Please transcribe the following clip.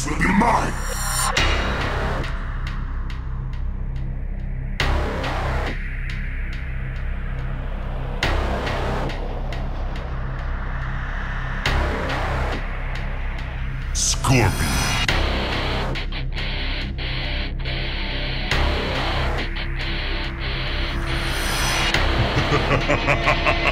vengeance will be mine! Scorpion.